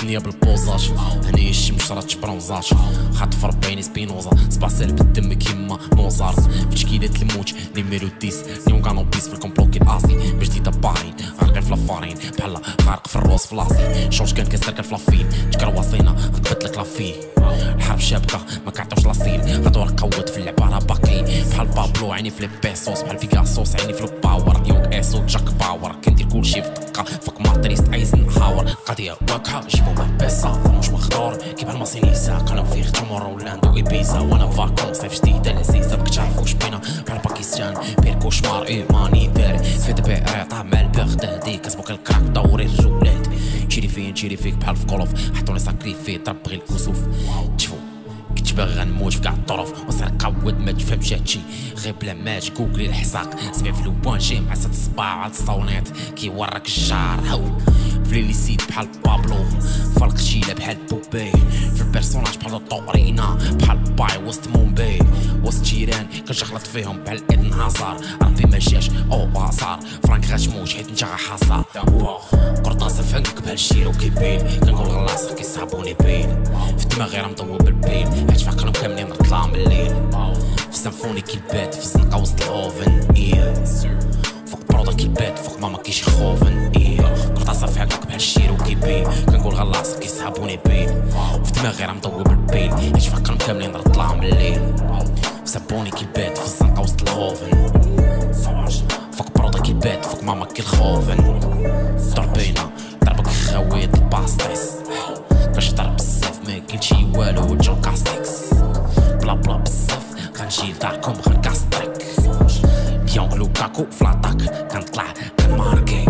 الدنيا بالبوزاج. هني الشمس راه تبرونزات خاطف ربعيني سبينوزا سبع سالب بالدم كيما موزارت. في تشكيلات الموت نيميرو ديس. نيون كانو بيس في الكومبلوكي الاسي باش ديتا بارين غارقين في لافارين. بحال غارق في الروس في لاسي شوش كان كان في لافين. تكرواسينا نقبت لك لافي. الحرب شابكة. ما كعطوش لاسيل غدور قود في اللعبة راه باقي. بحال بابلو عيني في لي بيسوس بحال فيكاسوس عيني في الباور اسو جاك باور كندير كلشي في دقه فوق ماتريس ايزن هاور قضيه واقعه جيبو ما بيسا مش مخدور كيف المصيني ساق أنا في تمر ولاندو ايبيزا وأنا فاكون صيف جديده لذيذه بك تعرفوش بينا بحال باكستان بير كوشمار ايماني دار في دبي طعم البغدادي كسبوك الكراك دوري الجولات تشيري فين تشيري فيك بحال في كولوف حطوني ساكريفي ضرب غير الكسوف كنت باغي غنموت في كاع الظروف وصار قود ما تفهمش هادشي. غير بلا ماج جوجلي الحساق سمع في لوبوان جي مع ست صباع عاد الصونيت كيورك الجار هو في لي سيت بحال بابلو. فرق شيلة بحال بوبي. في البيرسوناج بحال الطورينا بحال باي وسط مومباي وسط جيران كنشخلط فيهم بحال ايدن هازار. ربي ما جاش أو بازار فرانك غاتموت حيت انت غاحاصر فهمك بحال الشيرو كيبين كنقول غلاص كيصحابوني بين. في دماغي راه مضوب بالبين. حيت فاقلهم كاملين رطلا من الليل. في سيمفوني كيبات في الزنقه وسط الأوفن. إيه. فوق برودا كيبات فوق ماما كيشي خوفن إيه. قرطاسه في هكاك بحال الشيرو كيبين كنقول غلاص كيصحابوني بين. في دماغي راه مضوب بالبين. حيت فاقلهم كاملين رطلا من الليل. في سيمفوني كيبات في الزنقه وسط الأوفن. فوق برودا كيبات فوق ماما كيخوفن ما قلتي والو جو كاستيكس بلا بلا بزاف غنجي لداركم غنكاستريك ليون لوكاكو فلاطاك كنطلع كنماركي